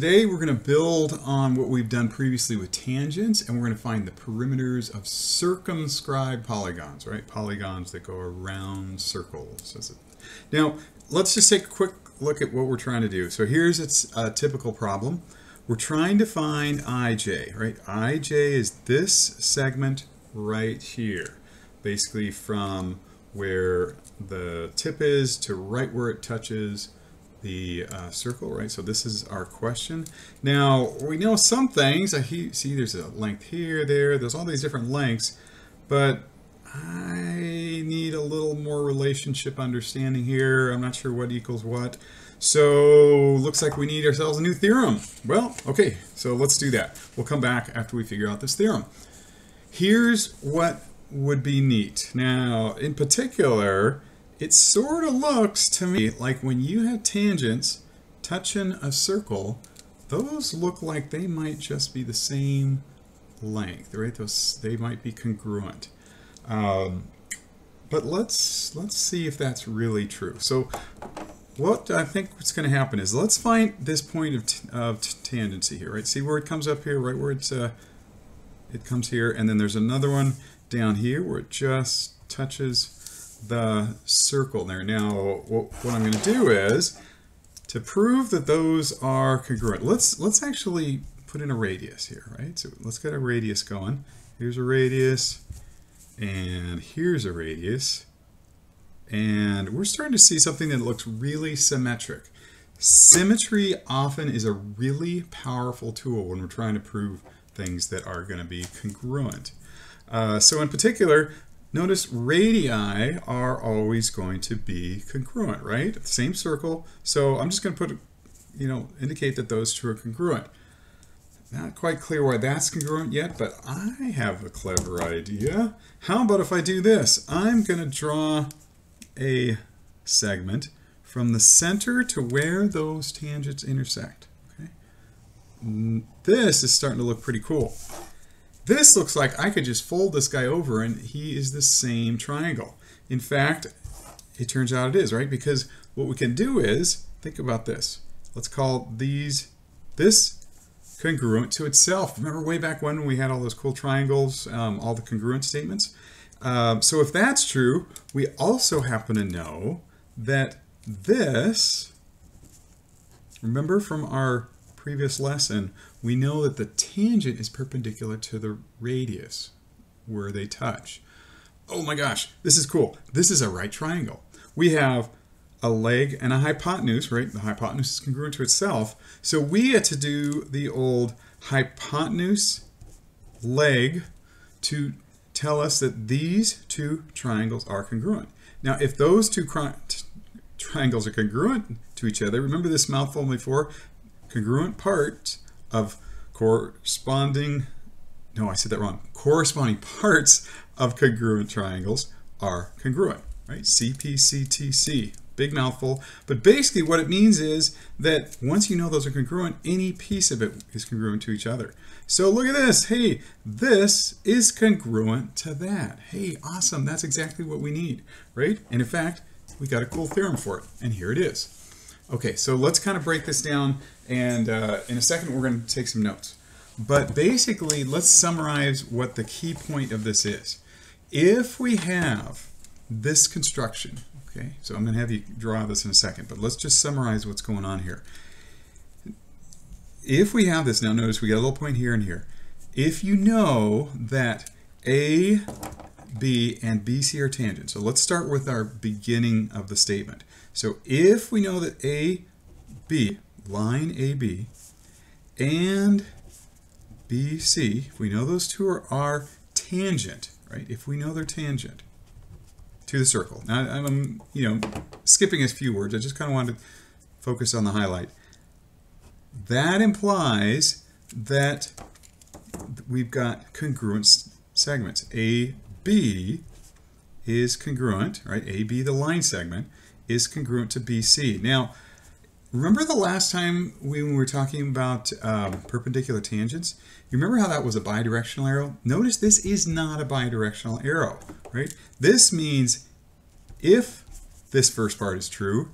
today we're going to build on what we've done previously with tangents and we're going to find the perimeters of circumscribed polygons, right? Polygons that go around circles. Now, let's just take a quick look at what we're trying to do. So here's its a typical problem. We're trying to find ij, right? ij is this segment right here, basically from where the tip is to right where it touches the uh, circle, right? So this is our question. Now, we know some things. I see there's a length here, there. There's all these different lengths, but I need a little more relationship understanding here. I'm not sure what equals what. So looks like we need ourselves a new theorem. Well, okay, so let's do that. We'll come back after we figure out this theorem. Here's what would be neat. Now, in particular, it sort of looks to me like when you have tangents touching a circle, those look like they might just be the same length, right? Those they might be congruent. Um, but let's let's see if that's really true. So what I think what's going to happen is let's find this point of, of tangency here, right? See where it comes up here, right where it's uh, it comes here, and then there's another one down here where it just touches the circle there. Now, what, what I'm going to do is, to prove that those are congruent, let's, let's actually put in a radius here, right? So let's get a radius going. Here's a radius, and here's a radius. And we're starting to see something that looks really symmetric. Symmetry often is a really powerful tool when we're trying to prove things that are going to be congruent. Uh, so in particular, Notice radii are always going to be congruent, right? Same circle. So I'm just going to put, you know, indicate that those two are congruent. Not quite clear why that's congruent yet, but I have a clever idea. How about if I do this? I'm going to draw a segment from the center to where those tangents intersect. Okay? This is starting to look pretty cool. This looks like I could just fold this guy over and he is the same triangle. In fact, it turns out it is, right? Because what we can do is, think about this. Let's call these, this congruent to itself. Remember way back when we had all those cool triangles, um, all the congruent statements? Um, so if that's true, we also happen to know that this, remember from our previous lesson, we know that the tangent is perpendicular to the radius where they touch. Oh my gosh, this is cool. This is a right triangle. We have a leg and a hypotenuse, right? The hypotenuse is congruent to itself. So we had to do the old hypotenuse leg to tell us that these two triangles are congruent. Now, if those two triangles are congruent to each other, remember this mouthful before, congruent parts of corresponding, no, I said that wrong, corresponding parts of congruent triangles are congruent, right? CPCTC, big mouthful. But basically what it means is that once you know those are congruent, any piece of it is congruent to each other. So look at this. Hey, this is congruent to that. Hey, awesome. That's exactly what we need, right? And in fact, we got a cool theorem for it. And here it is. Okay, so let's kind of break this down, and uh, in a second we're going to take some notes. But basically, let's summarize what the key point of this is. If we have this construction, okay, so I'm going to have you draw this in a second, but let's just summarize what's going on here. If we have this, now notice we got a little point here and here. If you know that A, B, and BC are tangent, so let's start with our beginning of the statement. So if we know that AB, line AB, and BC, if we know those two are, are tangent, right? If we know they're tangent to the circle. Now I'm, you know, skipping a few words. I just kind of wanted to focus on the highlight. That implies that we've got congruent segments. AB is congruent, right? AB, the line segment, is congruent to BC. Now, remember the last time we were talking about um, perpendicular tangents? You remember how that was a bidirectional arrow? Notice this is not a bidirectional arrow, right? This means if this first part is true,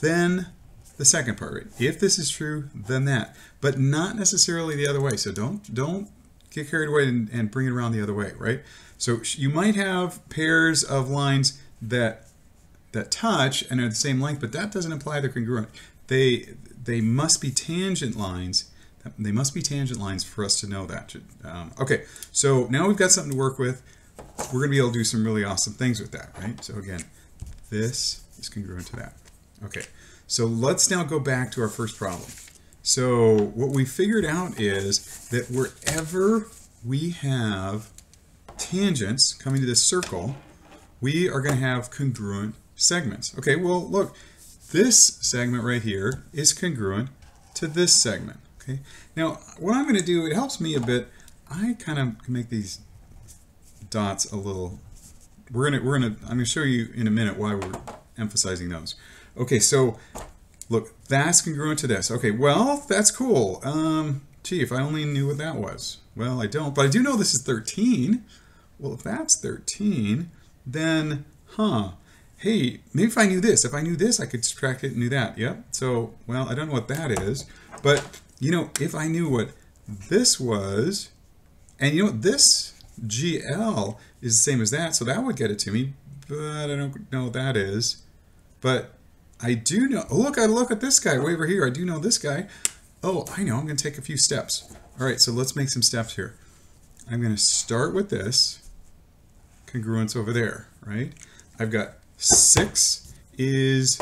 then the second part, right? If this is true, then that, but not necessarily the other way. So don't don't get carried away and, and bring it around the other way, right? So you might have pairs of lines that that touch and are the same length, but that doesn't imply they're congruent. They they must be tangent lines. They must be tangent lines for us to know that. Um, okay, so now we've got something to work with. We're going to be able to do some really awesome things with that, right? So again, this is congruent to that. Okay, so let's now go back to our first problem. So what we figured out is that wherever we have tangents coming to this circle, we are going to have congruent segments. Okay, well, look, this segment right here is congruent to this segment. Okay, now what I'm going to do, it helps me a bit. I kind of make these dots a little. We're gonna, we're gonna. I'm gonna show you in a minute why we're emphasizing those. Okay, so look, that's congruent to this. Okay, well, that's cool. Um, gee, if I only knew what that was. Well, I don't, but I do know this is 13. Well, if that's 13, then, huh, hey, maybe if I knew this, if I knew this, I could subtract it and knew that. Yep. So, well, I don't know what that is, but, you know, if I knew what this was, and you know what, this GL is the same as that, so that would get it to me, but I don't know what that is. But I do know, oh, look, I look at this guy way over here. I do know this guy. Oh, I know, I'm going to take a few steps. All right, so let's make some steps here. I'm going to start with this congruence over there, right? I've got 6 is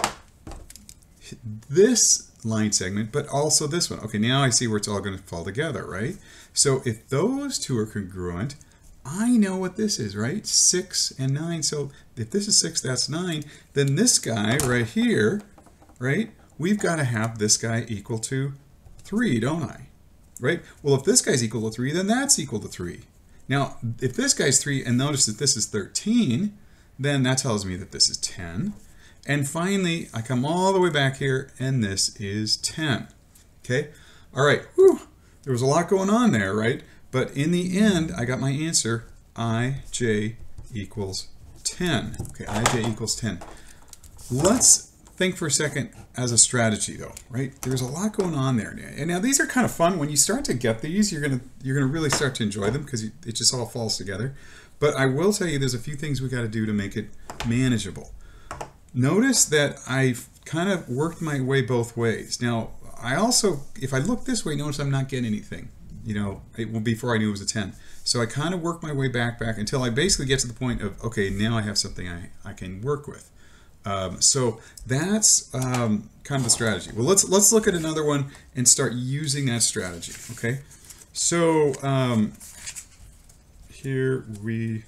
this line segment, but also this one. Okay, now I see where it's all going to fall together, right? So if those two are congruent, I know what this is, right? 6 and 9. So if this is 6, that's 9. Then this guy right here, right? We've got to have this guy equal to 3, don't I? Right? Well, if this guy's equal to 3, then that's equal to 3. Now, if this guy's 3, and notice that this is 13, then that tells me that this is 10. And finally, I come all the way back here, and this is 10. Okay? All right. Whew. There was a lot going on there, right? But in the end, I got my answer, ij equals 10. Okay, ij equals 10. Let's think for a second as a strategy though, right? There's a lot going on there. And now these are kind of fun. When you start to get these, you're gonna you're gonna really start to enjoy them because it just all falls together. But I will tell you there's a few things we got to do to make it manageable. Notice that I've kind of worked my way both ways. Now, I also, if I look this way, notice I'm not getting anything you know, it will before I knew it was a 10. So I kind of work my way back, back until I basically get to the point of, okay, now I have something I, I can work with. Um, so that's um, kind of the strategy. Well, let's let's look at another one and start using that strategy. Okay, so um, here we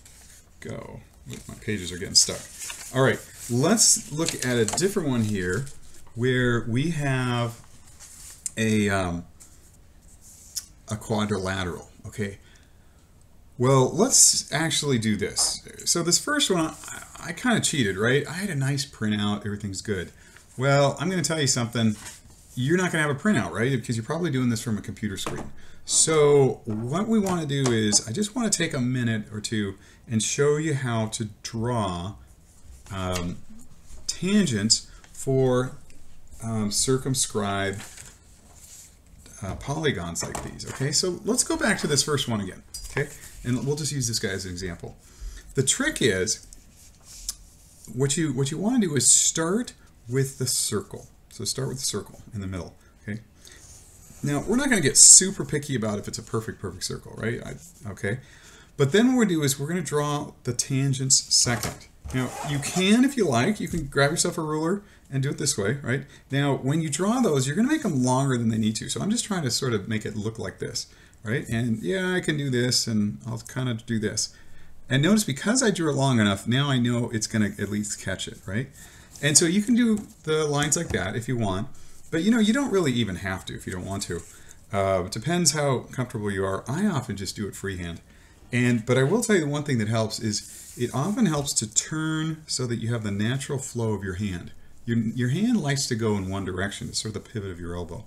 go. My pages are getting stuck. All right, let's look at a different one here where we have a um, a quadrilateral, okay? Well, let's actually do this. So this first one, I, kind of cheated, right? I had a nice printout, everything's good. Well, I'm going to tell you something. You're not going to have a printout, right? Because you're probably doing this from a computer screen. So what we want to do is, I just want to take a minute or two and show you how to draw um, tangents for um, circumscribed uh, polygons like these. Okay, so let's go back to this first one again. Okay, and we'll just use this guy as an example. The trick is what you what you want to do is start with the circle. So start with the circle in the middle. Okay. Now we're not going to get super picky about if it's a perfect perfect circle, right? I, okay. But then what we do is we're going to draw the tangents second. Now you can, if you like, you can grab yourself a ruler and do it this way, right? Now, when you draw those, you're going to make them longer than they need to. So I'm just trying to sort of make it look like this, right? And yeah, I can do this, and I'll kind of do this. And notice because I drew it long enough, now I know it's going to at least catch it, right? And so you can do the lines like that if you want, but you know, you don't really even have to if you don't want to. Uh, it depends how comfortable you are. I often just do it freehand. And, but I will tell you the one thing that helps is it often helps to turn so that you have the natural flow of your hand. Your, your hand likes to go in one direction. It's sort of the pivot of your elbow.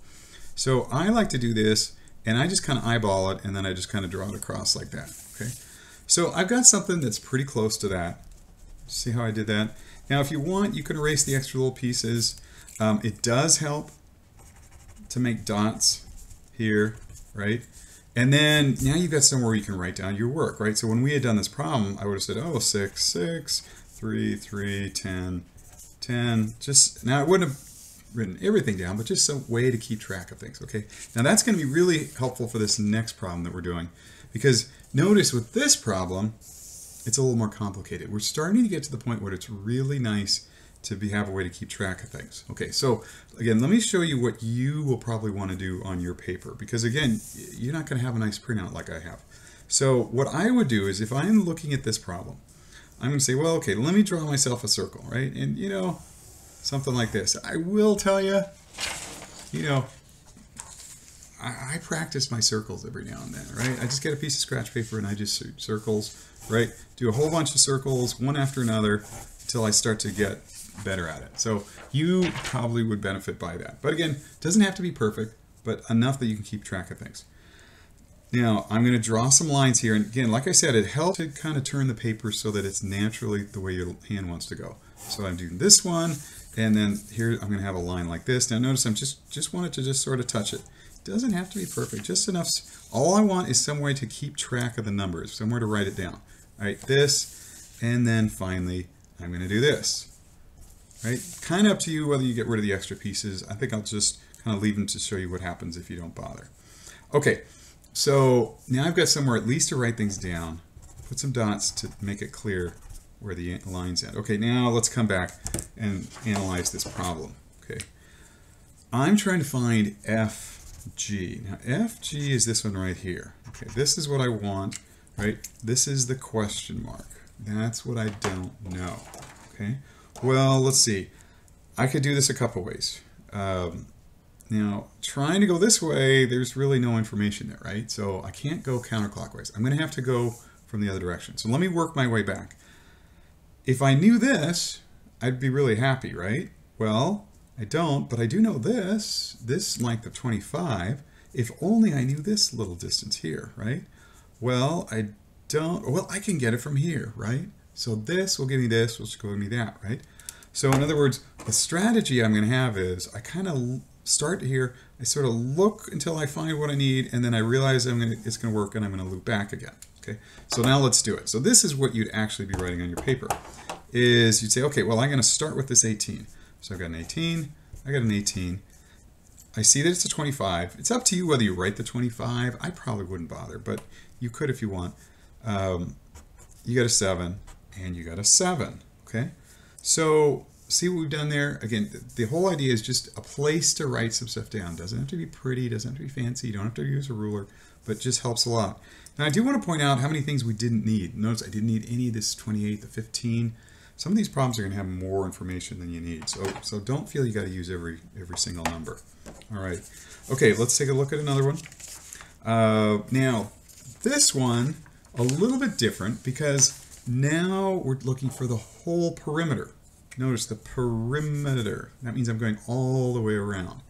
So I like to do this, and I just kind of eyeball it, and then I just kind of draw it across like that. Okay. So I've got something that's pretty close to that. See how I did that? Now, if you want, you can erase the extra little pieces. Um, it does help to make dots here, right? And then now you've got somewhere you can write down your work, right? So when we had done this problem, I would have said, oh, 6, 6, 3, 3, 10, 10. Just, now I wouldn't have written everything down, but just a way to keep track of things, okay? Now that's going to be really helpful for this next problem that we're doing. Because notice with this problem, it's a little more complicated. We're starting to get to the point where it's really nice to be have a way to keep track of things. Okay, so again, let me show you what you will probably want to do on your paper because again, you're not going to have a nice printout like I have. So what I would do is if I'm looking at this problem, I'm going to say, well, okay, let me draw myself a circle, right? And you know, something like this. I will tell you, you know, I, I practice my circles every now and then, right? I just get a piece of scratch paper and I just circles, right? Do a whole bunch of circles, one after another, until I start to get better at it. So you probably would benefit by that. But again, doesn't have to be perfect, but enough that you can keep track of things. Now, I'm going to draw some lines here. And again, like I said, it helps to kind of turn the paper so that it's naturally the way your hand wants to go. So I'm doing this one, and then here I'm going to have a line like this. Now notice I'm just, just wanted to just sort of touch it. Doesn't have to be perfect, just enough. All I want is some way to keep track of the numbers, somewhere to write it down. All right, this, and then finally, I'm going to do this right? Kind of up to you whether you get rid of the extra pieces. I think I'll just kind of leave them to show you what happens if you don't bother. Okay, so now I've got somewhere at least to write things down. Put some dots to make it clear where the line's at. Okay, now let's come back and analyze this problem. Okay, I'm trying to find FG. Now FG is this one right here. Okay, this is what I want, right? This is the question mark. That's what I don't know. Okay, well, let's see. I could do this a couple ways. Um, now, trying to go this way, there's really no information there, right? So I can't go counterclockwise. I'm going to have to go from the other direction. So let me work my way back. If I knew this, I'd be really happy, right? Well, I don't, but I do know this, this length of 25, if only I knew this little distance here, right? Well, I don't, well, I can get it from here, right? So this will give me this, which will give me that, right? So in other words, the strategy I'm going to have is I kind of start here, I sort of look until I find what I need, and then I realize I'm gonna, it's going to work and I'm going to loop back again. Okay, so now let's do it. So this is what you'd actually be writing on your paper, is you'd say, okay, well, I'm going to start with this 18. So I've got an 18, I got an 18. I see that it's a 25. It's up to you whether you write the 25. I probably wouldn't bother, but you could if you want. Um, you got a 7, and you got a 7, okay? So see what we've done there? Again, the whole idea is just a place to write some stuff down. Doesn't have to be pretty, doesn't have to be fancy, you don't have to use a ruler, but just helps a lot. Now I do want to point out how many things we didn't need. Notice I didn't need any of this 28, the 15. Some of these problems are going to have more information than you need. So, so don't feel you got to use every, every single number. All right. Okay, let's take a look at another one. Uh, now, this one, a little bit different because now we're looking for the whole perimeter. Notice the perimeter. That means I'm going all the way around.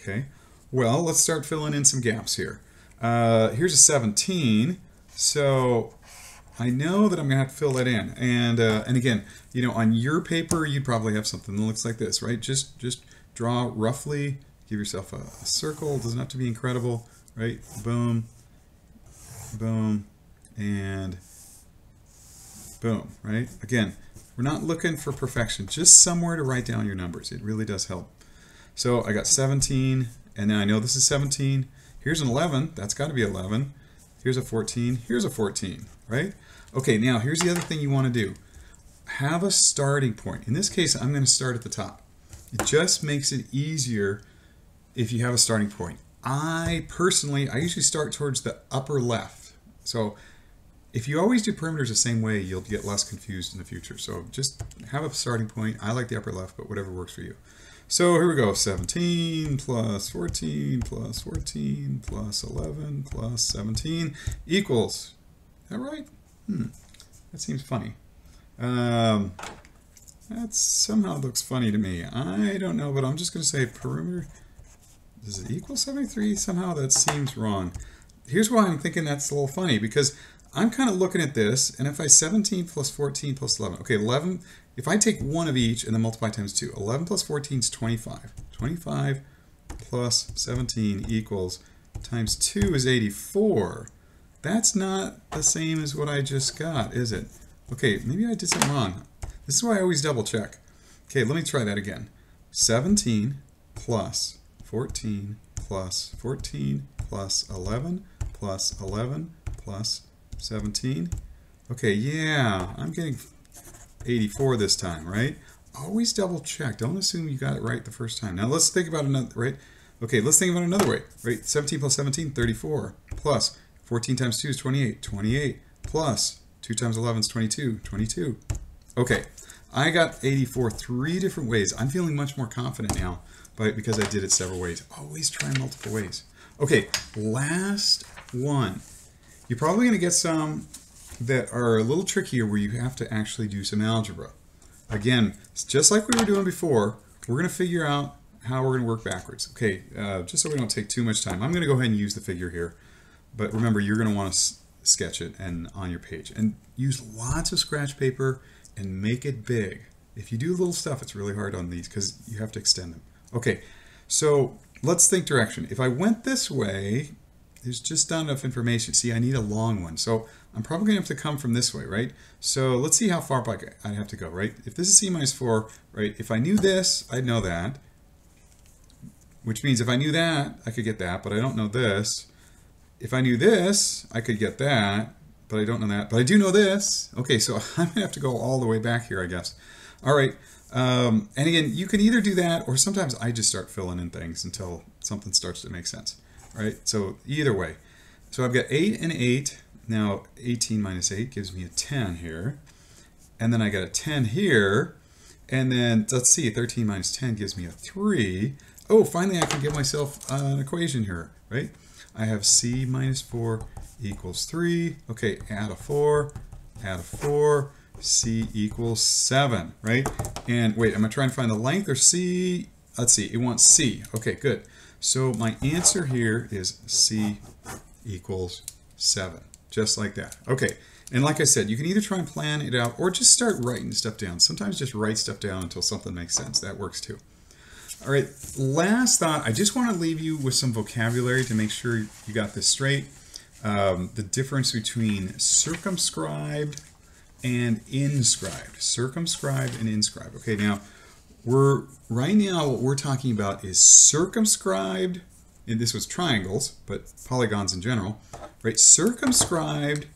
Okay. Well, let's start filling in some gaps here. Uh, here's a 17. So I know that I'm to have to fill that in. And uh, and again, you know, on your paper, you'd probably have something that looks like this, right? Just just draw roughly, give yourself a, a circle. It doesn't have to be incredible, right? Boom, boom, and Boom, right? Again, we're not looking for perfection, just somewhere to write down your numbers. It really does help. So I got 17, and now I know this is 17. Here's an 11, that's got to be 11. Here's a 14, here's a 14, right? Okay, now here's the other thing you want to do. Have a starting point. In this case, I'm going to start at the top. It just makes it easier if you have a starting point. I personally, I usually start towards the upper left. So if you always do perimeters the same way, you'll get less confused in the future. So just have a starting point. I like the upper left, but whatever works for you. So here we go, 17 plus 14 plus 14 plus 11 plus 17 equals, is that right? Hmm, that seems funny. Um, that somehow looks funny to me. I don't know, but I'm just to say perimeter, does it equal 73? Somehow that seems wrong. Here's why I'm thinking that's a little funny, because I'm kind of looking at this, and if I 17 plus 14 plus 11, okay, 11, if I take one of each and then multiply times 2, 11 plus 14 is 25. 25 plus 17 equals times 2 is 84. That's not the same as what I just got, is it? Okay, maybe I did something wrong. This is why I always double check. Okay, let me try that again. 17 plus 14 plus 14 plus 11 plus 11 plus 17. Okay, yeah, I'm getting 84 this time, right? Always double check. Don't assume you got it right the first time. Now let's think about another, right? Okay, let's think about another way, right? 17 plus 17, 34, plus 14 times 2 is 28, 28, plus 2 times 11 is 22, 22. Okay, I got 84 three different ways. I'm feeling much more confident now but because I did it several ways. Always try multiple ways. Okay, last one. You're probably going to get some that are a little trickier where you have to actually do some algebra. Again, just like we were doing before, we're going to figure out how we're going to work backwards. Okay, uh, just so we don't take too much time, I'm going to go ahead and use the figure here. But remember, you're going to want to sketch it and on your page. And use lots of scratch paper and make it big. If you do little stuff, it's really hard on these because you have to extend them. Okay, so let's think direction. If I went this way, there's just not enough information. See, I need a long one. So I'm probably going to have to come from this way, right? So let's see how far back I have to go, right? If this is c minus 4, right, if I knew this, I'd know that. Which means if I knew that, I could get that, but I don't know this. If I knew this, I could get that, but I don't know that. But I do know this. Okay, so I'm to have to go all the way back here, I guess. All right, um, and again, you can either do that, or sometimes I just start filling in things until something starts to make sense, right? So either way. So I've got 8 and 8. Now 18 minus 8 gives me a 10 here. And then I got a 10 here. And then, let's see, 13 minus 10 gives me a 3. Oh, finally I can give myself an equation here, right? I have c minus 4 equals 3. Okay, add a 4, add a 4, c equals 7, right? And wait, am I trying to find the length or c? Let's see, it wants c. Okay, good. So my answer here is c equals 7, just like that. Okay, and like I said, you can either try and plan it out or just start writing stuff down. Sometimes just write stuff down until something makes sense. That works too. All right, last thought, I just want to leave you with some vocabulary to make sure you got this straight. Um, the difference between circumscribed and inscribed. Circumscribed and inscribed. Okay, now we're right now what we're talking about is circumscribed, and this was triangles, but polygons in general, right? Circumscribed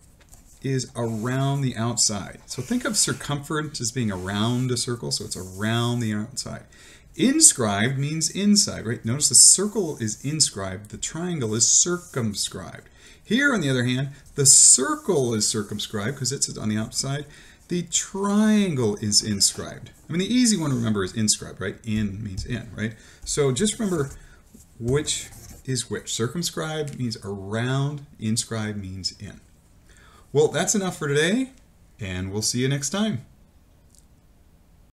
is around the outside. So think of circumference as being around a circle, so it's around the outside. Inscribed means inside, right? Notice the circle is inscribed, the triangle is circumscribed. Here, on the other hand, the circle is circumscribed because it's on the outside. The triangle is inscribed. I mean, the easy one to remember is inscribed, right? In means in, right? So just remember which is which. Circumscribed means around, inscribed means in. Well, that's enough for today, and we'll see you next time.